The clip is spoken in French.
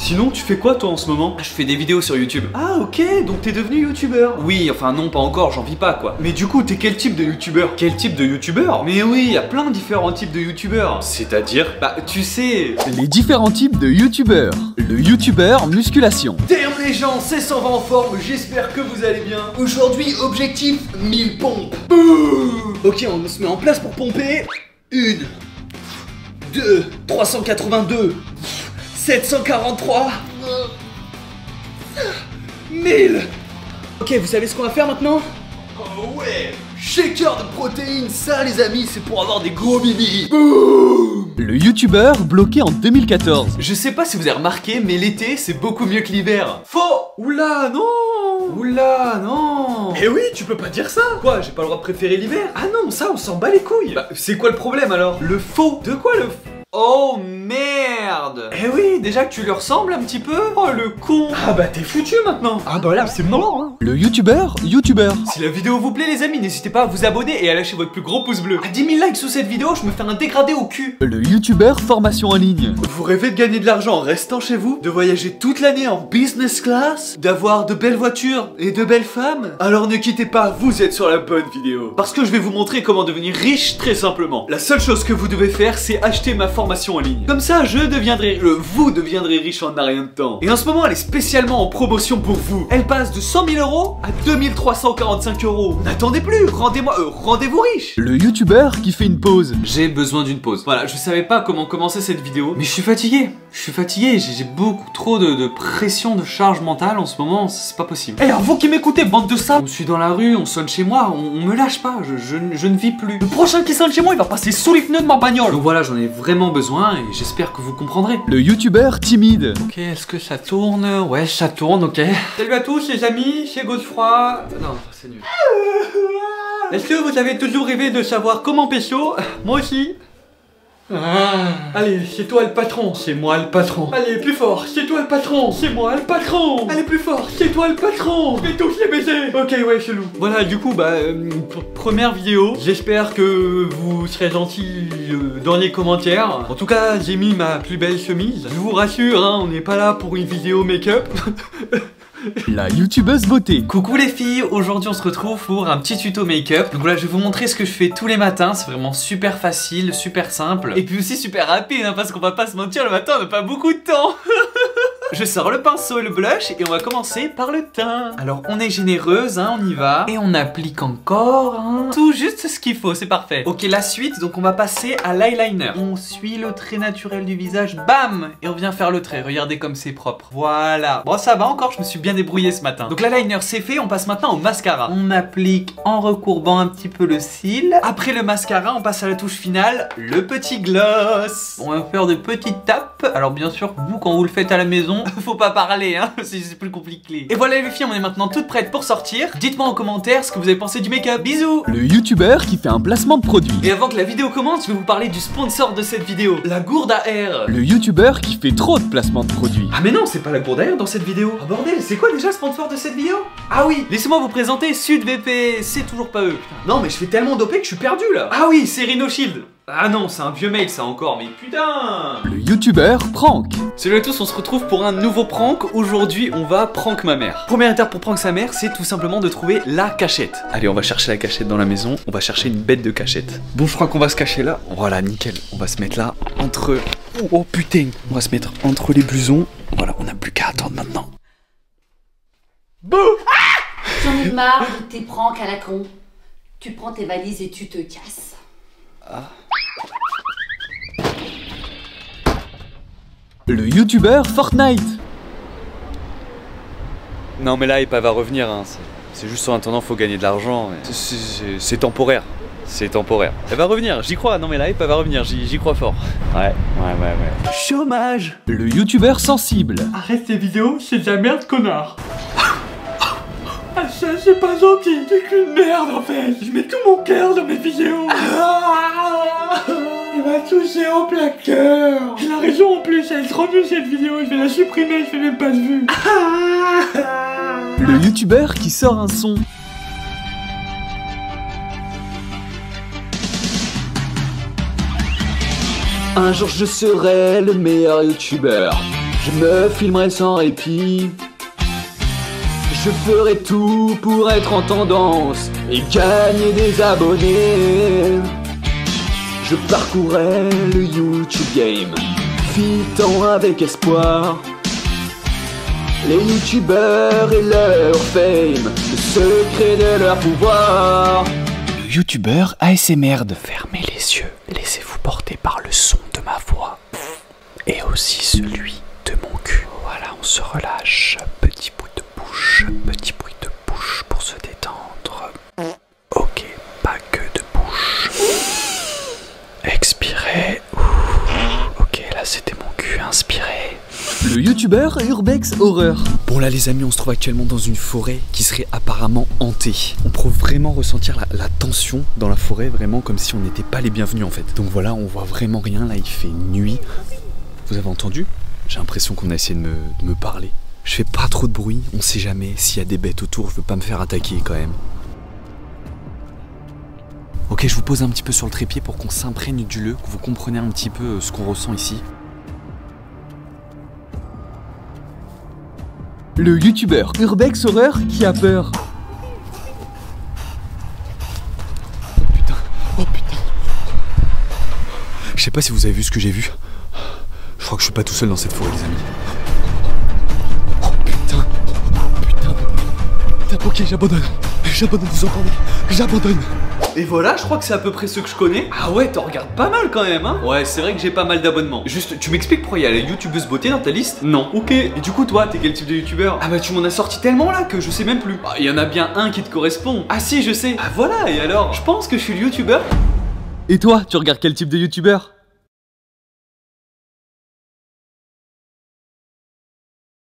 Sinon, tu fais quoi toi en ce moment Je fais des vidéos sur YouTube. Ah ok, donc t'es devenu youtubeur. Oui, enfin non, pas encore, j'en vis pas quoi. Mais du coup, t'es quel type de youtubeur Quel type de youtubeur Mais oui, il y a plein de différents types de youtubeurs. C'est-à-dire Bah, tu sais. Les différents types de youtubeurs. Le youtubeur musculation. Damn les gens, c'est 120 en forme, j'espère que vous allez bien. Aujourd'hui, objectif 1000 pompes. Boum ok, on se met en place pour pomper. Une, deux, 382, 743, 1000. Ok, vous savez ce qu'on va faire maintenant? Oh ouais. Shaker de protéines, ça les amis, c'est pour avoir des gros bibis. Boum. Le youtubeur bloqué en 2014. Je sais pas si vous avez remarqué, mais l'été c'est beaucoup mieux que l'hiver. Faux. Oula, non. Oula, non. Mais oui, tu peux pas dire ça. Quoi, j'ai pas le droit de préférer l'hiver? Ah non, ça on s'en bat les couilles. Bah, c'est quoi le problème alors? Le faux. De quoi le faux Oh merde Eh oui, déjà que tu lui ressembles un petit peu Oh le con Ah bah t'es foutu maintenant Ah bah là c'est mort hein. Le youtubeur youtubeur. Si la vidéo vous plaît les amis, n'hésitez pas à vous abonner et à lâcher votre plus gros pouce bleu. À 10 000 likes sous cette vidéo, je me fais un dégradé au cul. Le youtubeur formation en ligne. Vous rêvez de gagner de l'argent en restant chez vous De voyager toute l'année en business class D'avoir de belles voitures et de belles femmes? Alors ne quittez pas, vous êtes sur la bonne vidéo. Parce que je vais vous montrer comment devenir riche très simplement. La seule chose que vous devez faire c'est acheter ma formation en ligne. Comme ça je deviendrai, euh, vous deviendrez riche en un rien de temps. Et en ce moment elle est spécialement en promotion pour vous. Elle passe de 100 000 euros à 2345 euros N'attendez plus, rendez-moi, euh, rendez-vous riche Le youtubeur qui fait une pause. J'ai besoin d'une pause. Voilà, je savais pas comment commencer cette vidéo, mais je suis fatigué. Je suis fatigué, j'ai beaucoup trop de, de pression, de charge mentale en ce moment, c'est pas possible. Eh, alors vous qui m'écoutez, bande de ça, on suis dans la rue, on sonne chez moi, on, on me lâche pas, je, je ne- je ne vis plus. Le prochain qui sonne chez moi, il va passer sous les pneus de ma bagnole. Donc voilà, j'en ai vraiment besoin et j'espère que vous comprendrez. Le youtubeur timide. Ok, est-ce que ça tourne? Ouais, ça tourne, ok. Salut à tous les amis, c'est Godefroy. Non, c'est nul. Est-ce que vous avez toujours rêvé de savoir comment pécho Moi aussi. Allez, c'est toi le patron, c'est moi le patron. Allez, plus fort, c'est toi le patron, c'est moi le patron. Allez, plus fort, c'est toi le patron. Je vais tous les baiser. Ok, ouais, chelou. Voilà, du coup, bah, euh, première vidéo, j'espère que vous serez gentils euh, dans les commentaires. En tout cas, j'ai mis ma plus belle chemise. Je vous rassure, hein, on n'est pas là pour une vidéo make-up. La youtubeuse beauté. Coucou les filles, aujourd'hui on se retrouve pour un petit tuto make-up. Donc voilà, je vais vous montrer ce que je fais tous les matins, c'est vraiment super facile, super simple. Et puis aussi super rapide, hein, parce qu'on va pas se mentir, le matin on n'a pas beaucoup de temps. Je sors le pinceau et le blush et on va commencer par le teint. Alors on est généreuse, hein, on y va. Et on applique encore, hein, tout juste ce qu'il faut, c'est parfait. Ok, la suite, donc on va passer à l'eyeliner. On suit le trait naturel du visage, bam Et on vient faire le trait, regardez comme c'est propre. Voilà. Bon ça va encore, je me suis bien débrouillé ce matin. Donc l'eyeliner c'est fait, on passe maintenant au mascara. On applique en recourbant un petit peu le cil. Après le mascara, on passe à la touche finale, le petit gloss. On va faire de petites tapes. Alors bien sûr, vous quand vous le faites à la maison, faut pas parler, hein, c'est c'est plus compliqué. Et voilà les filles, on est maintenant toutes prêtes pour sortir. Dites-moi en commentaire ce que vous avez pensé du make-up. Bisous Le youtubeur qui fait un placement de produit. Et avant que la vidéo commence, je vais vous parler du sponsor de cette vidéo, la gourde à air. Le youtubeur qui fait trop de placements de produits. Ah mais non, c'est pas la gourde à air dans cette vidéo. Ah bordel, c'est quoi déjà le sponsor de cette vidéo? Ah oui, laissez-moi vous présenter SudVP, c'est toujours pas eux. Putain. Non mais je fais tellement dopé que je suis perdu là. Ah oui, c'est Rhino Shield. Ah non, c'est un vieux mail ça encore, mais putain Le youtubeur prank. Salut à tous, on se retrouve pour un nouveau prank. Aujourd'hui, on va prank ma mère. Première étape pour prank sa mère, c'est tout simplement de trouver la cachette. Allez, on va chercher la cachette dans la maison. On va chercher une bête de cachette. Bon, je crois qu'on va se cacher là. Voilà, nickel. On va se mettre là, entre... Oh putain On va se mettre entre les blousons. Voilà, on n'a plus qu'à attendre maintenant. Bouh J'en ai marre de tes pranks à la con. Tu prends tes valises et tu te casses. Le youtubeur Fortnite. Non mais là, Epa va revenir. Hein. C'est- C'est juste en attendant, faut gagner de l'argent. C'est- C'est c'est temporaire. C'est temporaire. Elle va revenir, j'y crois. Non mais là, Epa va revenir, j'y crois fort. Ouais, ouais, ouais, ouais. Chômage Le youtubeur sensible. Arrête tes vidéos, c'est de la merde, connard. Ah ça, c'est pas gentil, t'es qu'une merde en fait. Je mets tout mon cœur dans mes vidéos. Ah Il m'a touché en plein cœur. Il a raison en plus, elle est trop nulle cette vidéo, je vais la supprimer, je fais même pas de vue. Le youtubeur qui sort un son. Un jour je serai le meilleur youtubeur. Je me filmerai sans répit. Je ferai tout pour être en tendance et gagner des abonnés. Je parcourrai le YouTube game, fitant avec espoir. Les youtubeurs et leur fame, le secret de leur pouvoir. Le youtubeur ASMR de fermer les yeux, laissez-vous porter par le son de ma voix et aussi celui de mon cul. Voilà, on se relâche. Petit bruit de bouche, petit bruit de bouche pour se détendre. Ok, pas que de bouche. Expirez. Ouh. Ok, là c'était mon cul. Inspirez. Le youtubeur Urbex Horreur. Bon là les amis, on se trouve actuellement dans une forêt qui serait apparemment hantée. On peut vraiment ressentir la, tension dans la forêt, vraiment comme si on n'était pas les bienvenus en fait. Donc voilà, on voit vraiment rien, là il fait nuit. Vous avez entendu? J'ai l'impression qu'on a essayé de me, de me parler. Je fais pas trop de bruit, on sait jamais s'il y a des bêtes autour, je veux pas me faire attaquer quand même. Ok, je vous pose un petit peu sur le trépied pour qu'on s'imprègne du lieu, que vous compreniez un petit peu euh, ce qu'on ressent ici. Le youtubeur Urbex Horreur qui a peur. Oh putain. Je sais pas si vous avez vu ce que j'ai vu. Je crois que je suis pas tout seul dans cette forêt les amis. Oh putain. Putain. Putain ok j'abandonne. J'abandonne vous entendez? J'abandonne Et voilà, je crois que c'est à peu près ce que je connais. Ah ouais, t'en regardes pas mal quand même, hein Ouais, c'est vrai que j'ai pas mal d'abonnements. Juste, tu m'expliques pourquoi il y a la youtubeuse beauté dans ta liste? Non. Ok. Et du coup, toi, t'es quel type de youtubeur? Ah bah, tu m'en as sorti tellement là que je sais même plus. Bah, il y en a bien un qui te correspond. Ah si, je sais. Ah voilà, et alors? Je pense que je suis le youtubeur Et toi, tu regardes quel type de youtubeur?